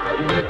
I'm